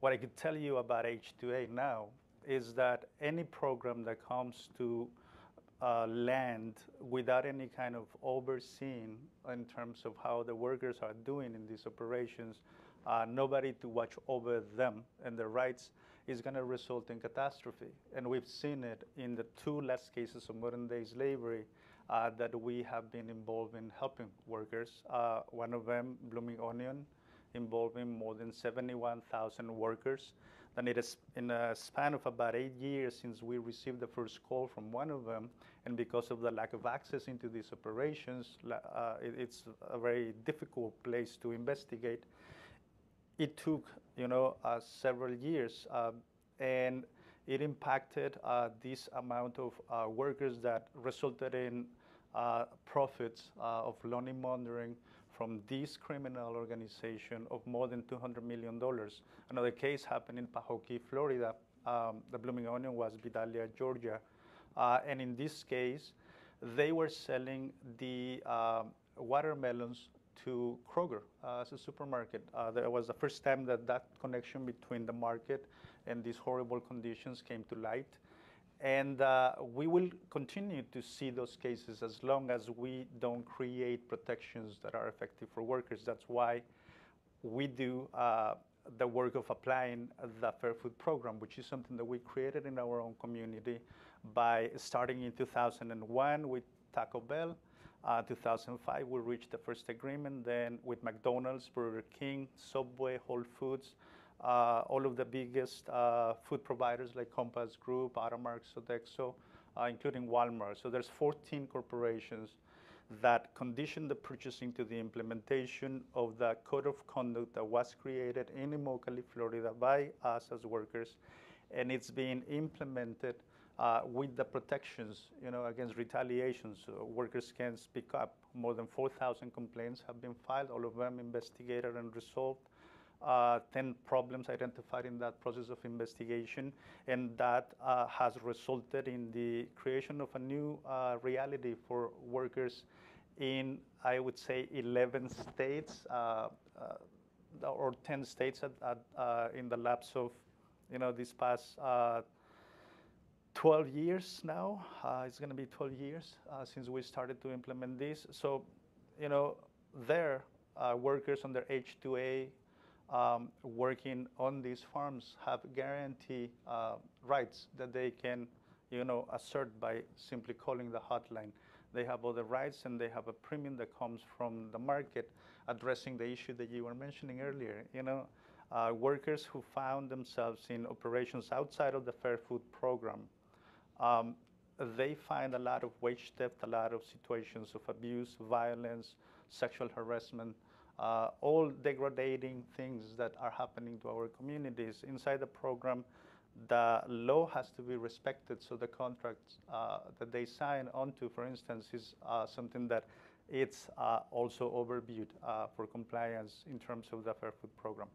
what I could tell you about H2A now is that any program that comes to uh, land without any kind of overseeing in terms of how the workers are doing in these operations, uh, nobody to watch over them and their rights is going to result in catastrophe. And we've seen it in the two last cases of modern day slavery uh, that we have been involved in helping workers. Uh, one of them, Blooming Onion, involving more than 71,000 workers. Then it is in a span of about eight years since we received the first call from one of them, and because of the lack of access into these operations, uh, it, it's a very difficult place to investigate it took, you know, uh, several years, uh, and it impacted uh, this amount of uh, workers that resulted in profits of money laundering from this criminal organization of more than $200 million. Another case happened in Pahokee, Florida. Um, the Blooming Onion was Vidalia, Georgia. and in this case, they were selling the watermelons to Kroger uh, as a supermarket. Uh, that was the first time that that connection between the market and these horrible conditions came to light. And uh, we will continue to see those cases as long as we don't create protections that are effective for workers. That's why we do uh, the work of applying the Fair Food Program, which is something that we created in our own community by starting in 2001 with Taco Bell uh, 2005, we reached the first agreement. Then with McDonald's, Burger King, Subway, Whole Foods, uh, all of the biggest uh, food providers like Compass Group, Aramark, Sodexo, uh, including Walmart. So there's 14 corporations that condition the purchasing to the implementation of the code of conduct that was created in Immokalee, Florida by us as workers, and it's being implemented uh, with the protections, you know, against retaliation. So workers can speak up. More than 4,000 complaints have been filed, all of them investigated and resolved. Uh, 10 problems identified in that process of investigation, and that uh, has resulted in the creation of a new uh, reality for workers in, I would say, 11 states uh, uh, or 10 states at, at, in the lapse of, you know, this past 12 years now. Uh, it's going to be 12 years uh, since we started to implement this. So, you know, there, uh, workers under H2A um, working on these farms have guarantee uh, rights that they can, you know, assert by simply calling the hotline. They have all the rights and they have a premium that comes from the market addressing the issue that you were mentioning earlier. You know, uh, workers who found themselves in operations outside of the Fair Food Program um, they find a lot of wage theft, a lot of situations of abuse, violence, sexual harassment, uh, all degrading things that are happening to our communities. Inside the program, the law has to be respected, so the contracts uh, that they sign onto, for instance, is uh, something that it's uh, also overviewed uh, for compliance in terms of the Fair Food Program.